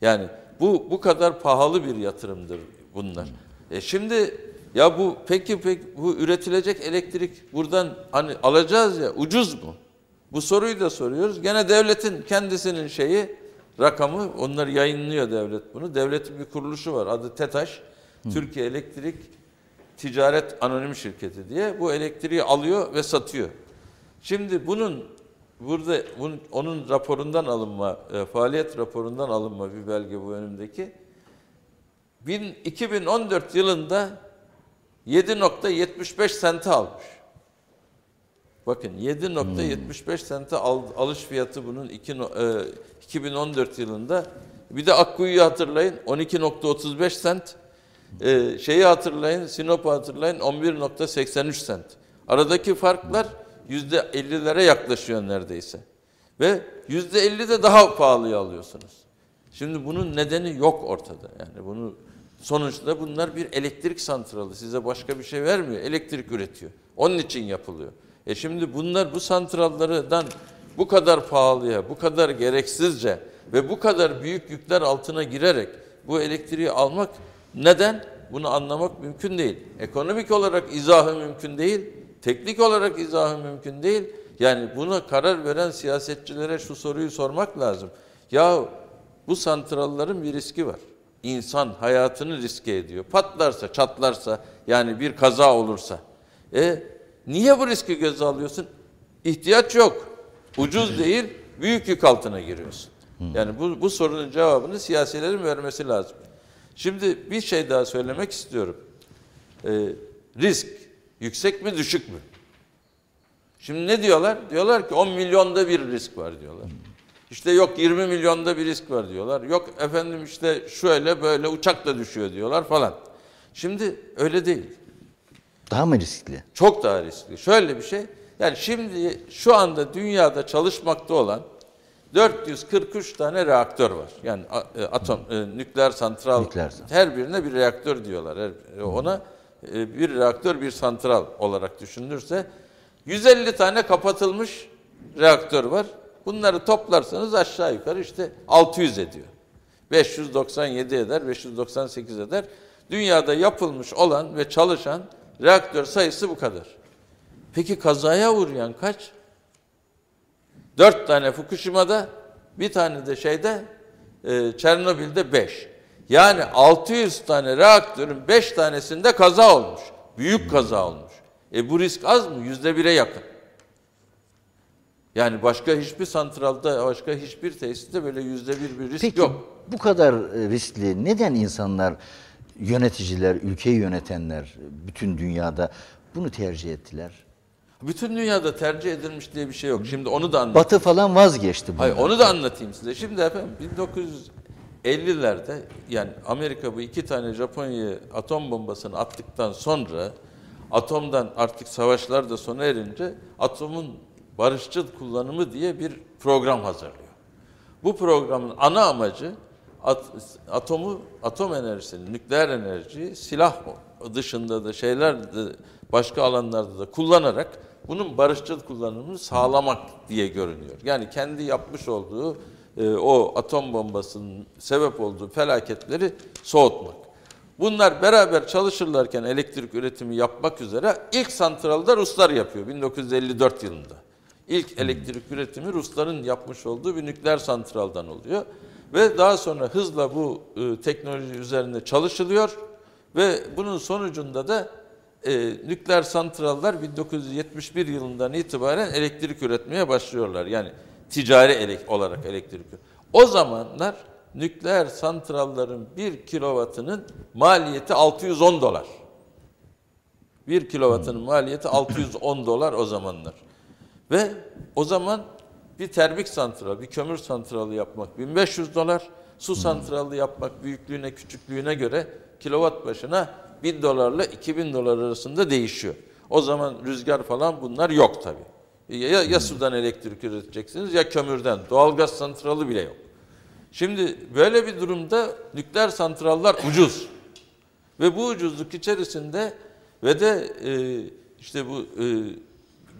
Yani bu bu kadar pahalı bir yatırımdır bunlar. E şimdi ya bu peki peki bu üretilecek elektrik buradan hani alacağız ya ucuz mu? Bu soruyu da soruyoruz. Gene devletin kendisinin şeyi rakamı onlar yayınlıyor devlet bunu. Devletin bir kuruluşu var adı TETAŞ. Türkiye Elektrik Ticaret Anonim Şirketi diye bu elektriği alıyor ve satıyor. Şimdi bunun burada bunun, onun raporundan alınma, e, faaliyet raporundan alınma bir belge bu önümdeki. Bin- 2014 yılında 7.75 sente almış. Bakın 7.75 sente al- alış fiyatı bunun iki e, 2014 yılında. Bir de Akkuyu'yu hatırlayın 12.35 sent. E, şeyi hatırlayın Sinop'u hatırlayın 11.83 sent. Aradaki farklar %50'lere yaklaşıyor neredeyse. Ve %50 de daha pahalıya alıyorsunuz. Şimdi bunun nedeni yok ortada. Yani bunu Sonuçta bunlar bir elektrik santralı. Size başka bir şey vermiyor. Elektrik üretiyor. Onun için yapılıyor. E şimdi bunlar bu santrallardan bu kadar pahalıya, bu kadar gereksizce ve bu kadar büyük yükler altına girerek bu elektriği almak neden? Bunu anlamak mümkün değil. Ekonomik olarak izahı mümkün değil. Teknik olarak izahı mümkün değil. Yani buna karar veren siyasetçilere şu soruyu sormak lazım. Ya bu santrallerin bir riski var. İnsan hayatını riske ediyor. Patlarsa, çatlarsa, yani bir kaza olursa. E niye bu riski göze alıyorsun? İhtiyaç yok. Ucuz değil, büyük yük altına giriyorsun. Yani bu, bu sorunun cevabını siyasilerin vermesi lazım. Şimdi bir şey daha söylemek istiyorum. Ee, risk yüksek mi düşük mü? Şimdi ne diyorlar? Diyorlar ki 10 milyonda bir risk var diyorlar. İşte yok 20 milyonda bir risk var diyorlar. Yok efendim işte şöyle böyle uçak da düşüyor diyorlar falan. Şimdi öyle değil. Daha mı riskli? Çok daha riskli. Şöyle bir şey. Yani şimdi şu anda dünyada çalışmakta olan 443 tane reaktör var. Yani e, atom e, nükleer santral. Nükleer. Her birine bir reaktör diyorlar. Her- e, ona e, bir reaktör bir santral olarak düşünülürse 150 tane kapatılmış reaktör var. Bunları toplarsanız aşağı yukarı işte 600 ediyor. 597 eder, 598 eder. Dünyada yapılmış olan ve çalışan reaktör sayısı bu kadar. Peki kazaya uğrayan kaç? Dört tane Fukushima'da, bir tane de şeyde, e, Çernobil'de beş. Yani 600 tane reaktörün beş tanesinde kaza olmuş. Büyük kaza olmuş. E bu risk az mı? Yüzde bire yakın. Yani başka hiçbir santralda, başka hiçbir tesiste böyle yüzde bir bir risk Peki yok. bu kadar e, riskli neden insanlar, yöneticiler, ülkeyi yönetenler bütün dünyada bunu tercih ettiler? Bütün dünyada tercih edilmiş diye bir şey yok. Şimdi onu da anlatayım. Batı falan vazgeçti bundan. Hayır onu da anlatayım size. Şimdi efendim 1950'lerde yani Amerika bu iki tane Japonya'ya atom bombasını attıktan sonra atomdan artık savaşlar da sona erince atomun barışçıl kullanımı diye bir program hazırlıyor. Bu programın ana amacı at- atomu, atom enerjisini, nükleer enerjiyi silah dışında da şeyler de başka alanlarda da kullanarak bunun barışçıl kullanımını sağlamak diye görünüyor. Yani kendi yapmış olduğu e, o atom bombasının sebep olduğu felaketleri soğutmak. Bunlar beraber çalışırlarken elektrik üretimi yapmak üzere ilk santralda Ruslar yapıyor 1954 yılında. İlk elektrik üretimi Rusların yapmış olduğu bir nükleer santraldan oluyor. Ve daha sonra hızla bu e, teknoloji üzerinde çalışılıyor ve bunun sonucunda da e, nükleer santraller 1971 yılından itibaren elektrik üretmeye başlıyorlar. Yani ticari elek olarak elektrik. O zamanlar nükleer santrallerin 1 kilovatının maliyeti 610 dolar. 1 kilovatının maliyeti 610 dolar o zamanlar. Ve o zaman bir termik santral, bir kömür santralı yapmak 1500 dolar, su santralı yapmak büyüklüğüne, küçüklüğüne göre kilowatt başına 1000 dolarla 2000 dolar arasında değişiyor. O zaman rüzgar falan bunlar yok tabii. Ya, ya sudan elektrik üreteceksiniz ya kömürden. Doğalgaz santralı bile yok. Şimdi böyle bir durumda nükleer santrallar ucuz. Ve bu ucuzluk içerisinde ve de e, işte bu e,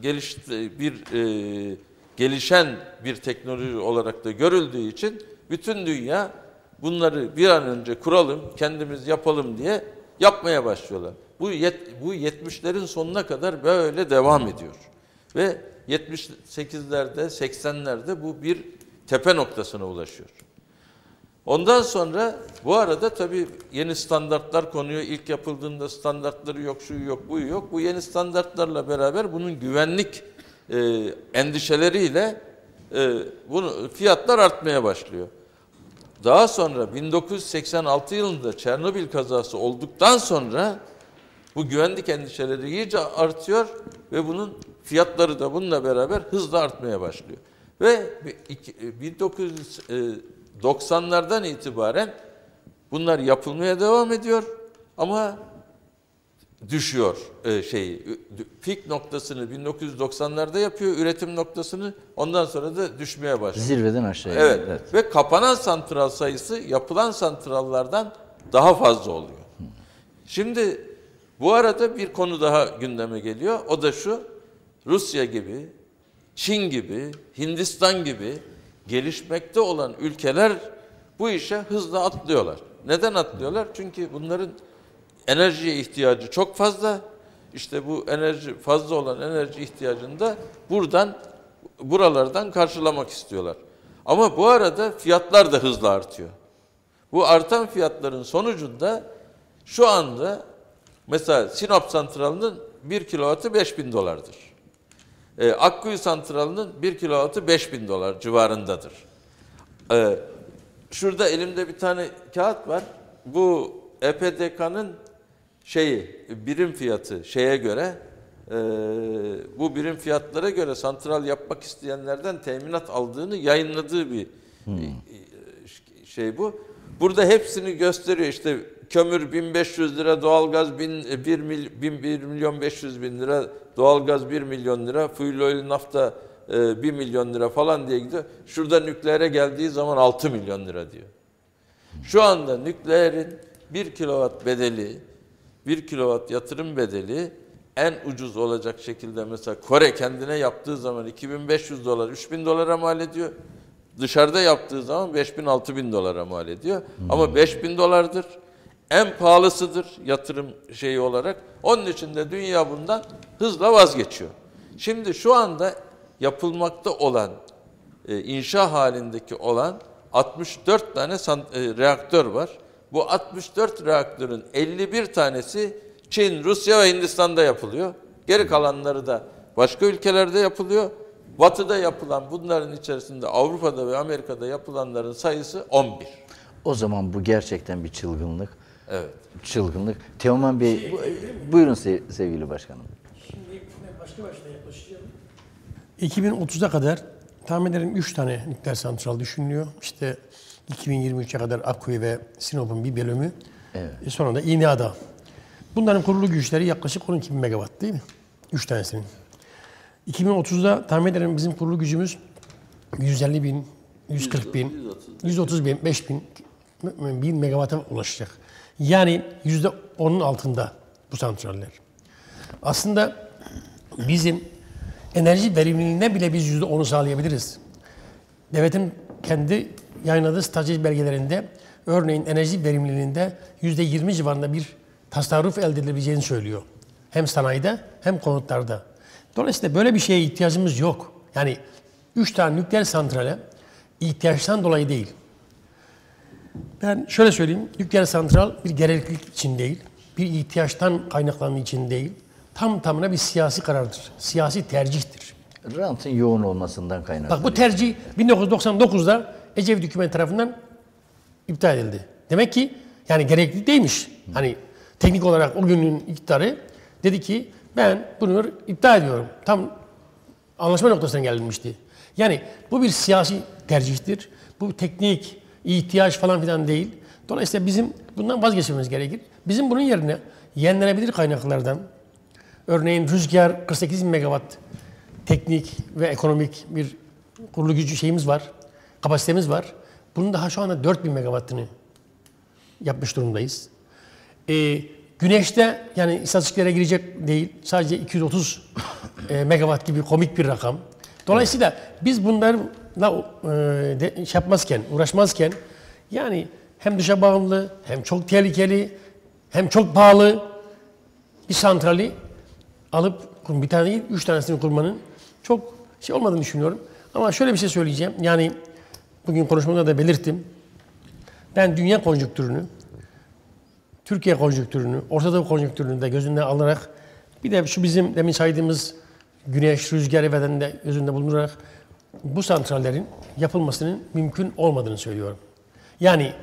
geliş bir e, gelişen bir teknoloji olarak da görüldüğü için bütün dünya bunları bir an önce kuralım, kendimiz yapalım diye yapmaya başlıyorlar. Bu yet, bu 70'lerin sonuna kadar böyle devam ediyor. Ve 78'lerde, 80'lerde bu bir tepe noktasına ulaşıyor. Ondan sonra bu arada tabii yeni standartlar konuyor. İlk yapıldığında standartları yok, şu yok, bu yok. Bu yeni standartlarla beraber bunun güvenlik e, endişeleriyle e, bunu fiyatlar artmaya başlıyor. Daha sonra 1986 yılında Çernobil kazası olduktan sonra bu güvenlik endişeleri iyice artıyor ve bunun fiyatları da bununla beraber hızla artmaya başlıyor. Ve 1990'lardan itibaren bunlar yapılmaya devam ediyor ama düşüyor e, şeyi. Pik noktasını 1990'larda yapıyor, üretim noktasını ondan sonra da düşmeye başlıyor. Zirveden aşağıya. Evet. Ve kapanan santral sayısı yapılan santrallardan daha fazla oluyor. Şimdi bu arada bir konu daha gündeme geliyor. O da şu. Rusya gibi, Çin gibi, Hindistan gibi gelişmekte olan ülkeler bu işe hızla atlıyorlar. Neden atlıyorlar? Çünkü bunların enerjiye ihtiyacı çok fazla. İşte bu enerji fazla olan enerji ihtiyacını da buradan buralardan karşılamak istiyorlar. Ama bu arada fiyatlar da hızla artıyor. Bu artan fiyatların sonucunda şu anda mesela Sinop Santralı'nın 1 kilovatı 5000 dolardır. Ee, Akkuyu Santralı'nın 1 kilovatı 5000 dolar civarındadır. Ee, şurada elimde bir tane kağıt var. Bu EPDK'nın şeyi birim fiyatı şeye göre e, bu birim fiyatlara göre santral yapmak isteyenlerden teminat aldığını yayınladığı bir e, şey bu. Burada hepsini gösteriyor işte kömür 1500 lira, doğalgaz 1000, 1, mil, 1, 1 milyon 500 bin lira, doğalgaz 1 milyon lira, fuel oil nafta e, 1 milyon lira falan diye gidiyor. Şurada nükleere geldiği zaman 6 milyon lira diyor. Şu anda nükleerin 1 kilowatt bedeli, 1 kilowatt yatırım bedeli en ucuz olacak şekilde mesela Kore kendine yaptığı zaman 2500 dolar, 3000 dolara mal ediyor. Dışarıda yaptığı zaman 5000 6000 dolara mal ediyor. Ama 5000 dolardır. En pahalısıdır yatırım şeyi olarak. Onun için de dünya bundan hızla vazgeçiyor. Şimdi şu anda yapılmakta olan e, inşa halindeki olan 64 tane e, reaktör var. Bu 64 reaktörün 51 tanesi Çin, Rusya ve Hindistan'da yapılıyor. Geri kalanları da başka ülkelerde yapılıyor. Batı'da yapılan bunların içerisinde Avrupa'da ve Amerika'da yapılanların sayısı 11. O zaman bu gerçekten bir çılgınlık. Evet. Çılgınlık. Teoman Bey, bu- buyurun se- sevgili başkanım. Şimdi başka başına yaklaşacağım. 2030'a kadar tahmin ederim 3 tane nükleer santral düşünülüyor. İşte 2023'e kadar Akkuyu ve Sinop'un bir bölümü. Evet. E sonra da İğneada. Bunların kurulu güçleri yaklaşık 12 bin megawatt değil mi? 3 tanesinin. 2030'da tahmin ederim bizim kurulu gücümüz 150 bin, 140 bin, 130 bin, 5 bin, bin megawata ulaşacak. Yani yüzde onun altında bu santraller. Aslında bizim enerji verimliliğine bile biz yüzde onu sağlayabiliriz. Devletin kendi yayınladığı strateji belgelerinde örneğin enerji verimliliğinde yüzde yirmi civarında bir tasarruf elde edilebileceğini söylüyor. Hem sanayide hem konutlarda. Dolayısıyla böyle bir şeye ihtiyacımız yok. Yani üç tane nükleer santrale ihtiyaçtan dolayı değil. Ben şöyle söyleyeyim, nükleer santral bir gereklilik için değil, bir ihtiyaçtan kaynaklandığı için değil, tam tamına bir siyasi karardır, siyasi tercihtir. Rantın yoğun olmasından kaynaklı. Bak bu tercih 1999'da Ecevit hükümeti tarafından iptal edildi. Demek ki yani gerekli değilmiş. Hani teknik olarak o günün iktidarı dedi ki ben bunu iptal ediyorum. Tam anlaşma noktasına gelinmişti. Yani bu bir siyasi tercihtir. Bu teknik, ihtiyaç falan filan değil. Dolayısıyla bizim bundan vazgeçmemiz gerekir. Bizim bunun yerine yenilenebilir kaynaklardan, örneğin rüzgar 48 megawatt teknik ve ekonomik bir kurulu gücü şeyimiz var, kapasitemiz var. Bunun daha şu anda 4000 megawattını yapmış durumdayız. Ee, güneşte yani istatistiklere girecek değil, sadece 230 e, megawatt gibi komik bir rakam. Dolayısıyla biz bunlarla e, şey yapmazken, uğraşmazken yani hem dışa bağımlı, hem çok tehlikeli, hem çok pahalı bir santrali alıp bir tane değil, üç tanesini kurmanın çok şey olmadığını düşünüyorum. Ama şöyle bir şey söyleyeceğim. Yani bugün konuşmamda da belirttim. Ben dünya konjonktürünü, Türkiye konjonktürünü, Orta Doğu konjonktürünü de gözünden alarak bir de şu bizim demin saydığımız güneş, rüzgar ve de gözünde bulundurarak bu santrallerin yapılmasının mümkün olmadığını söylüyorum. Yani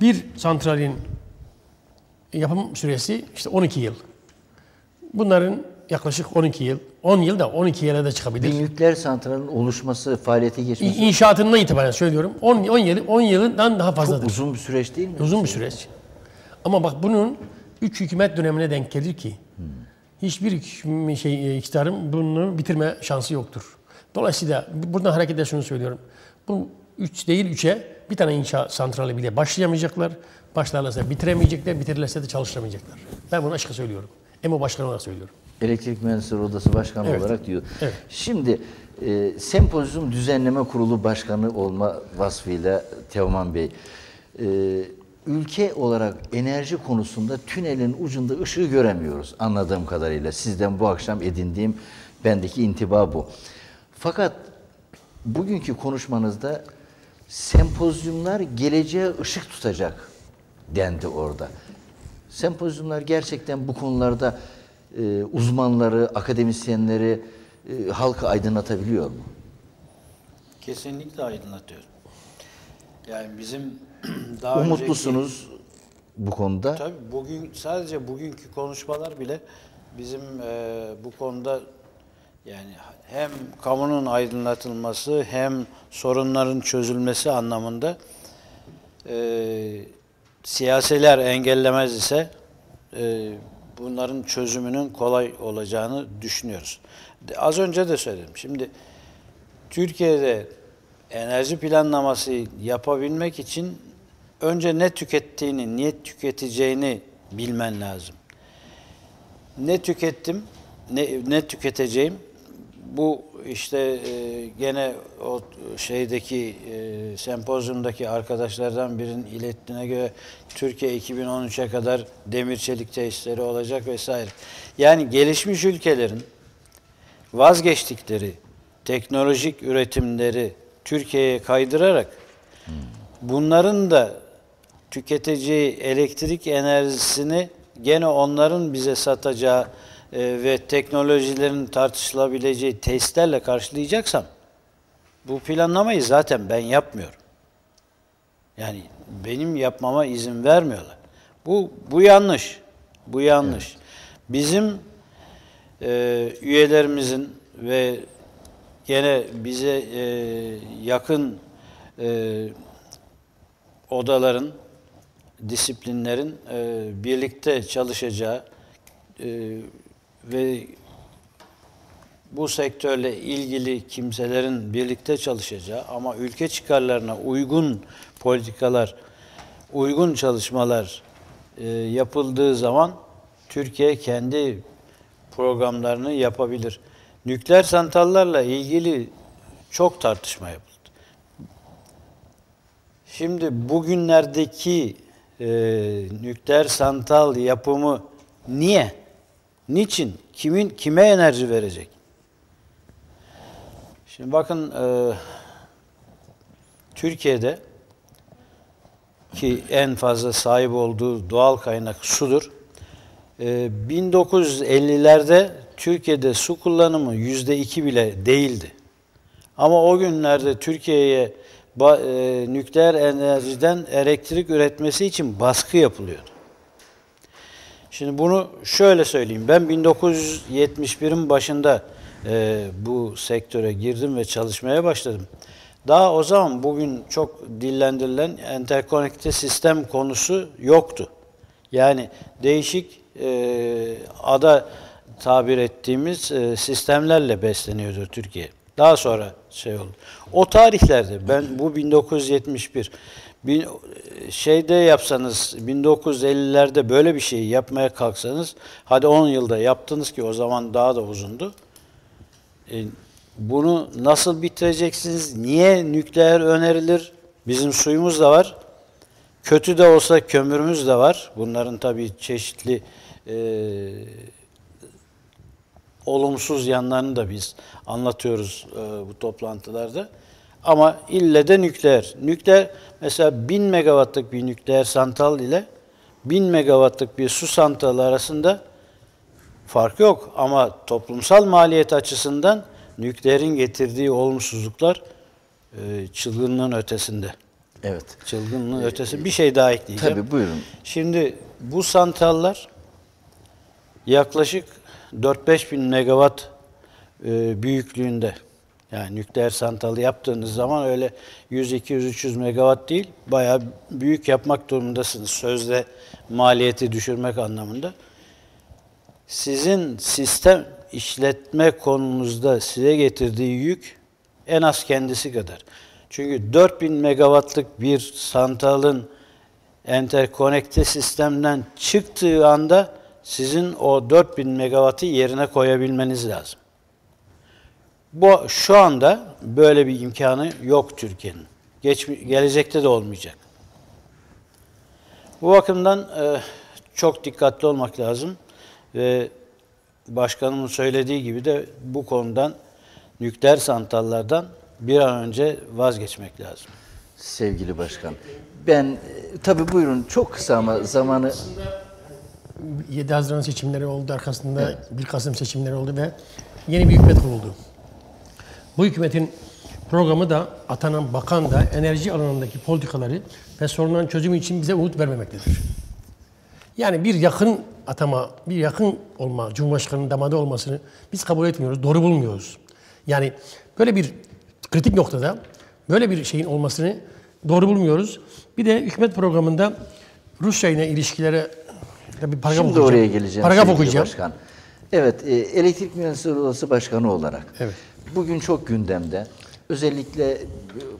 bir santralin yapım süresi işte 12 yıl. Bunların yaklaşık 12 yıl, 10 yıl da 12 yıla da çıkabilir. Bir nükleer santralin oluşması, faaliyete geçmesi İnşaatından itibaren söylüyorum. 10, 10 yıl, 10 yıldan daha çok fazladır. uzun bir süreç değil mi? Uzun bir süreç. Ama bak bunun üç hükümet dönemine denk gelir ki hiçbir hüküm- şey, iktidarın bunu bitirme şansı yoktur. Dolayısıyla buradan hareketle şunu söylüyorum. Bu üç değil üçe bir tane inşa santrali bile başlayamayacaklar. Başlarlarsa bitiremeyecekler, bitirirlerse de çalışamayacaklar. Ben bunu açık söylüyorum. EMO Başkanı olarak söylüyorum. Elektrik Mühendisleri Odası Başkanı Evet. olarak diyor. Evet. Şimdi e, Sempozyum Düzenleme Kurulu Başkanı olma vasfıyla Teoman Bey, e, ülke olarak enerji konusunda tünelin ucunda ışığı göremiyoruz anladığım kadarıyla. Sizden bu akşam edindiğim bendeki intiba bu. Fakat bugünkü konuşmanızda sempozyumlar geleceğe ışık tutacak dendi orada. Sempozyumlar gerçekten bu konularda e, uzmanları, akademisyenleri, e, halkı aydınlatabiliyor mu? Kesinlikle aydınlatıyor. Yani bizim <clears throat> daha önceki- Umutlusunuz bu konuda. Tabii bugün sadece bugünkü konuşmalar bile bizim e, bu konuda yani hem kamunun aydınlatılması hem sorunların çözülmesi anlamında e, siyaseler engellemez ise e, bunların çözümünün kolay olacağını düşünüyoruz. De- Az önce de söyledim. Şimdi Türkiye'de enerji planlaması yapabilmek için önce ne tükettiğini, niye tüketeceğini bilmen lazım. Ne tükettim, ne, ne tüketeceğim? Bu işte e, gene o şeydeki e, sempozyumdaki arkadaşlardan birinin ilettiğine göre Türkiye 2013'e kadar demir çelik tesisleri olacak vesaire. Yani gelişmiş ülkelerin vazgeçtikleri teknolojik üretimleri Türkiye'ye kaydırarak bunların da tüketeceği elektrik enerjisini gene onların bize satacağı ve teknolojilerin tartışılabileceği testlerle karşılayacaksam bu planlamayı zaten ben yapmıyorum. Yani benim yapmama izin vermiyorlar. Bu bu yanlış. Bu yanlış. Bizim e, üyelerimizin ve gene bize e, yakın e, odaların, disiplinlerin e, birlikte çalışacağı e, ve bu sektörle ilgili kimselerin birlikte çalışacağı ama ülke çıkarlarına uygun politikalar, uygun çalışmalar e, yapıldığı zaman Türkiye kendi programlarını yapabilir. Nükleer santrallarla ilgili çok tartışma yapıldı. Şimdi bugünlerdeki e, nükleer santral yapımı niye? Niçin? Kimin kime enerji verecek? Şimdi bakın e, Türkiye'de ki en fazla sahip olduğu doğal kaynak sudur. E, 1950'lerde Türkiye'de su kullanımı yüzde iki bile değildi. Ama o günlerde Türkiye'ye e, nükleer enerjiden elektrik üretmesi için baskı yapılıyordu. Şimdi bunu şöyle söyleyeyim. Ben 1971'in başında e, bu sektöre girdim ve çalışmaya başladım. Daha o zaman bugün çok dillendirilen enterkonekte sistem konusu yoktu. Yani değişik e, ada tabir ettiğimiz e, sistemlerle besleniyordu Türkiye. Daha sonra şey oldu. O tarihlerde ben bu 1971 bin, şeyde yapsanız 1950'lerde böyle bir şeyi yapmaya kalksanız hadi 10 yılda yaptınız ki o zaman daha da uzundu. E, bunu nasıl bitireceksiniz? Niye nükleer önerilir? Bizim suyumuz da var. Kötü de olsa kömürümüz de var. Bunların tabii çeşitli e, olumsuz yanlarını da biz anlatıyoruz e, bu toplantılarda. Ama ille de nükleer. Nükleer mesela 1000 megawattlık bir nükleer santral ile 1000 megawattlık bir su santralı arasında fark yok. Ama toplumsal maliyet açısından nükleerin getirdiği olumsuzluklar e, çılgınlığın ötesinde. Evet. Çılgınlığın ötesi. Bir şey daha ekleyeceğim. Tabii buyurun. Şimdi bu santrallar yaklaşık 4-5 bin megawatt e, büyüklüğünde. Yani nükleer santralı yaptığınız zaman öyle 100, 200, 300 megawatt değil, bayağı büyük yapmak durumundasınız. Sözde maliyeti düşürmek anlamında. Sizin sistem işletme konunuzda size getirdiği yük en az kendisi kadar. Çünkü 4000 megawattlık bir santralın enterkonekte sistemden çıktığı anda sizin o 4000 megawattı yerine koyabilmeniz lazım. Bu şu anda böyle bir imkanı yok Türkiye'nin. Geç, gelecekte de olmayacak. Bu bakımdan e, çok dikkatli olmak lazım ve başkanımın söylediği gibi de bu konudan nükleer santrallardan bir an önce vazgeçmek lazım. Sevgili başkan. Ben e, tabii buyurun çok kısa ama zamanı 7 Haziran seçimleri oldu. Arkasında 1 Kasım seçimleri oldu ve yeni bir hükümet kuruldu. Bu hükümetin programı da atanan bakan da enerji alanındaki politikaları ve sorunların çözümü için bize umut vermemektedir. Yani bir yakın atama, bir yakın olma, Cumhurbaşkanı'nın damadı olmasını biz kabul etmiyoruz, doğru bulmuyoruz. Yani böyle bir kritik noktada böyle bir şeyin olmasını doğru bulmuyoruz. Bir de hükümet programında Rusya ile ilişkilere bir paragraf şimdi okuyacağım. oraya geleceğim. Paragraf okuyacağım. Başkan. Evet, e, Elektrik Mühendisleri Odası Başkanı olarak Evet. Bugün çok gündemde. Özellikle e,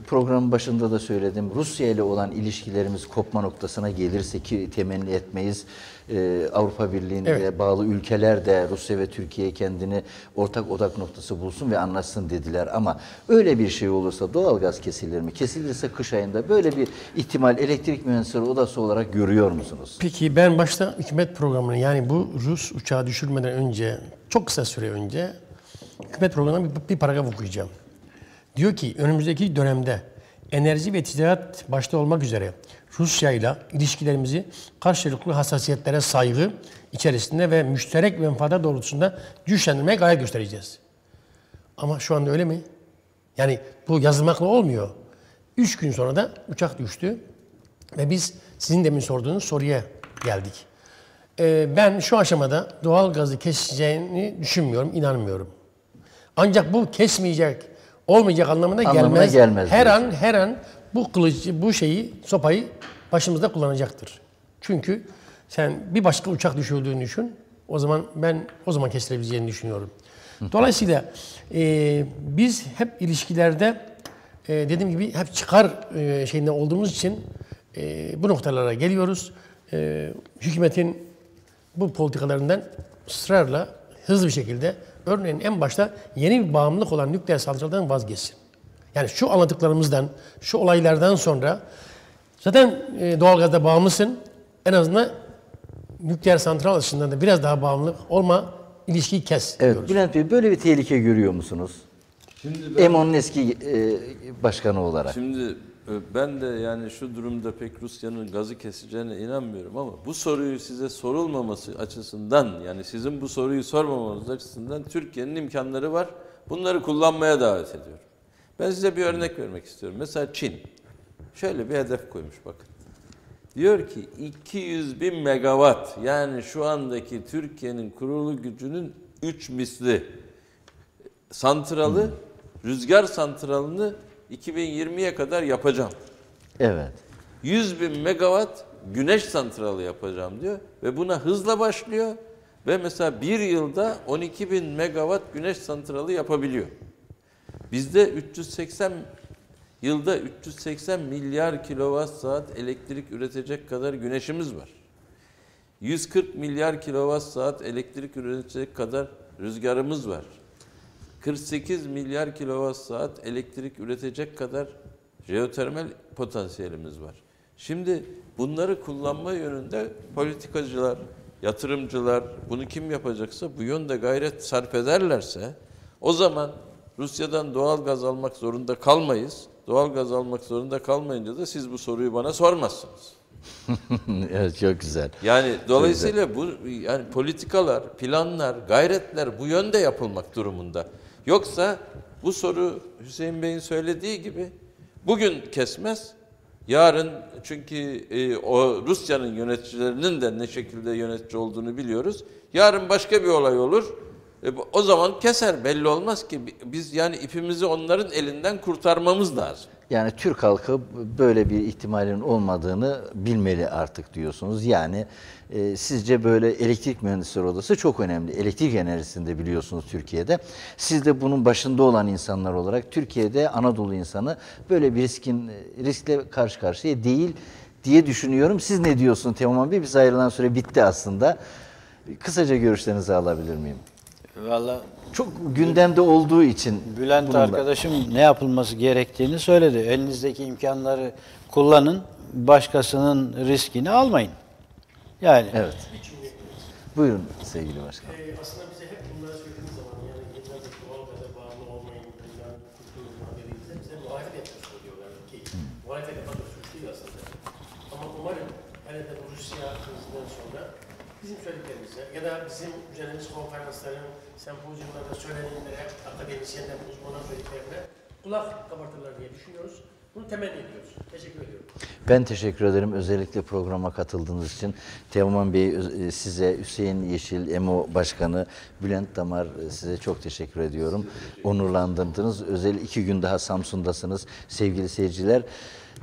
programın başında da söyledim. Rusya ile olan ilişkilerimiz kopma noktasına gelirse ki temenni etmeyiz. e, Avrupa Birliği'ne Evet. bağlı ülkeler de Rusya ve Türkiye kendini ortak odak noktası bulsun ve anlaşsın dediler. Ama öyle bir şey olursa doğalgaz kesilir mi? Kesilirse kış ayında böyle bir ihtimal Elektrik Mühendisleri Odası olarak görüyor musunuz? Peki ben başta hükümet programını yani bu Rus uçağı düşürmeden önce çok kısa süre önce hükümet programına bir, bir paragraf okuyacağım. Diyor ki önümüzdeki dönemde enerji ve ticaret başta olmak üzere Rusya ile ilişkilerimizi karşılıklı hassasiyetlere saygı içerisinde ve müşterek menfaatler doğrultusunda güçlendirmeye gayret göstereceğiz. Ama şu anda öyle mi? Yani bu yazılmakla olmuyor. Üç gün sonra da uçak düştü ve biz sizin demin sorduğunuz soruya geldik. Ee, ben şu aşamada doğal gazı keseceğini düşünmüyorum, inanmıyorum. Ancak bu kesmeyecek, olmayacak anlamına, Anlamına gelmez. gelmez Her diyorsun. an her an bu kılıcı, bu şeyi, sopayı başımızda kullanacaktır. Çünkü sen bir başka uçak düşürdüğünü düşün. O zaman ben o zaman kesilebileceğini düşünüyorum. Dolayısıyla e, biz hep ilişkilerde e, dediğim gibi hep çıkar e, şeyinde olduğumuz için e, bu noktalara geliyoruz. E, hükümetin bu politikalarından ısrarla hızlı bir şekilde örneğin en başta yeni bir bağımlılık olan nükleer santralden vazgeçsin. Yani şu anlattıklarımızdan, şu olaylardan sonra zaten e, doğalgazda bağımlısın. En azından nükleer santral açısından da biraz daha bağımlı olma, ilişkiyi kes Evet, diyoruz. Bülent Bey böyle bir tehlike görüyor musunuz? Şimdi ben, EMO'nun eski e, başkanı olarak. şimdi ben de yani şu durumda pek Rusya'nın gazı keseceğine inanmıyorum ama bu soruyu size sorulmaması açısından yani sizin bu soruyu sormamanız açısından Türkiye'nin imkanları var. Bunları kullanmaya davet ediyorum. Ben size bir örnek vermek istiyorum. Mesela Çin. Şöyle bir hedef koymuş bakın. Diyor ki 200 bin megawatt yani şu andaki Türkiye'nin kurulu gücünün 3 misli santralı, rüzgar santralını 2020'ye kadar yapacağım. Evet. 100 bin megawatt güneş santralı yapacağım diyor ve buna hızla başlıyor ve mesela bir yılda 12 bin megawatt güneş santralı yapabiliyor. Bizde 380 yılda 380 milyar kilowatt saat elektrik üretecek kadar güneşimiz var. 140 milyar kilowatt saat elektrik üretecek kadar rüzgarımız var. 48 milyar kilowatt saat elektrik üretecek kadar jeotermal potansiyelimiz var. Şimdi bunları kullanma yönünde politikacılar, yatırımcılar bunu kim yapacaksa bu yönde gayret sarf ederlerse o zaman Rusya'dan doğal gaz almak zorunda kalmayız. Doğal gaz almak zorunda kalmayınca da siz bu soruyu bana sormazsınız. <laughs> evet çok güzel. Yani dolayısıyla bu yani politikalar, planlar, gayretler bu yönde yapılmak durumunda. Yoksa bu soru Hüseyin Bey'in söylediği gibi bugün kesmez. Yarın çünkü e, o Rusya'nın yöneticilerinin de ne şekilde yönetici olduğunu biliyoruz. Yarın başka bir olay olur. E, o zaman keser belli olmaz ki biz yani ipimizi onların elinden kurtarmamız lazım. Yani Türk halkı böyle bir ihtimalin olmadığını bilmeli artık diyorsunuz. Yani e, sizce böyle elektrik mühendisleri odası çok önemli. Elektrik enerjisinde biliyorsunuz Türkiye'de. Siz de bunun başında olan insanlar olarak Türkiye'de Anadolu insanı böyle bir riskin riskle karşı karşıya değil diye düşünüyorum. Siz ne diyorsunuz Teoman Bey? Biz ayrılan süre bitti aslında. Kısaca görüşlerinizi alabilir miyim? Valla Çok gündemde olduğu için Bülent bununla- arkadaşım ne yapılması gerektiğini söyledi. Elinizdeki imkanları kullanın, başkasının riskini almayın. Yani Evet. Buyurun sevgili başkanım. Ee, aslında bize hep bunları söylediğimiz zaman yani yıllardır doğal gaza bağımlı olmayın, bundan kurtulun dediğimizde bize muhalefet yapıyorsunuz diyorlar ki muhalefet yapmak da suç değil aslında. Ama umarım hele de bu Rusya krizinden sonra bizim söylediklerimize ya da bizim düzenlediğimiz konferansların, sempozyumlarda söylenenlere, akademisyenler, uzmanlar söylediklerine kulak kabartırlar diye düşünüyoruz. Bunu temenni ediyoruz. Teşekkür ediyorum. Ben teşekkür ederim özellikle programa katıldığınız için. Teoman Bey e, size, Hüseyin Yeşil, EMO Başkanı, Bülent Damar e, size çok teşekkür ediyorum. Onurlandırdınız. Özel iki gün daha Samsun'dasınız sevgili seyirciler.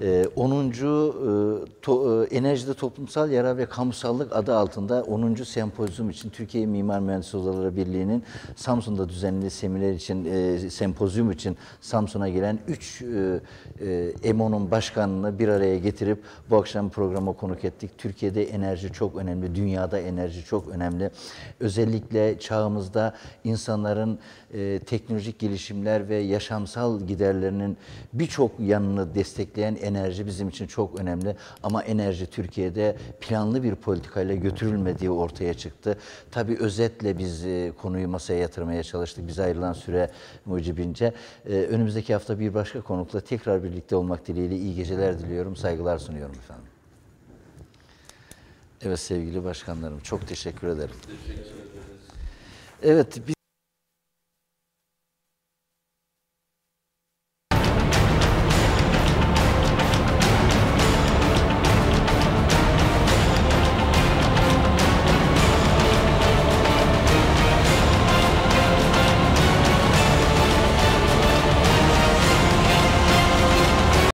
Ee, 10. e, to- e, Enerjide Toplumsal Yara ve Kamusallık adı altında 10. sempozyum için Türkiye Mimar Mühendis Odaları Birliği'nin Samsun'da düzenlediği seminer için, e, sempozyum için Samsun'a gelen 3 EMO'nun başkanını bir araya getirip bu akşam programa konuk ettik. Türkiye'de enerji çok önemli, dünyada enerji çok önemli. Özellikle çağımızda insanların e, teknolojik gelişimler ve yaşamsal giderlerinin birçok yanını destekleyen enerji bizim için çok önemli. Ama enerji Türkiye'de planlı bir politikayla götürülmediği ortaya çıktı. Tabii özetle biz e, konuyu masaya yatırmaya çalıştık. Bize ayrılan süre mucibince. E, önümüzdeki hafta bir başka konukla tekrar birlikte olmak dileğiyle iyi geceler diliyorum. Saygılar sunuyorum efendim. Evet sevgili başkanlarım çok teşekkür ederim. Evet biz